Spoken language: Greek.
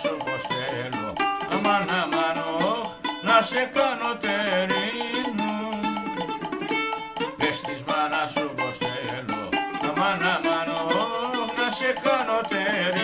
σου πως θέλω. Αμάν αμάν όχ, να σε κάνω τερινού Πες της μάνας σου πως θέλω. Αμάν αμάν να σε κάνω τερινού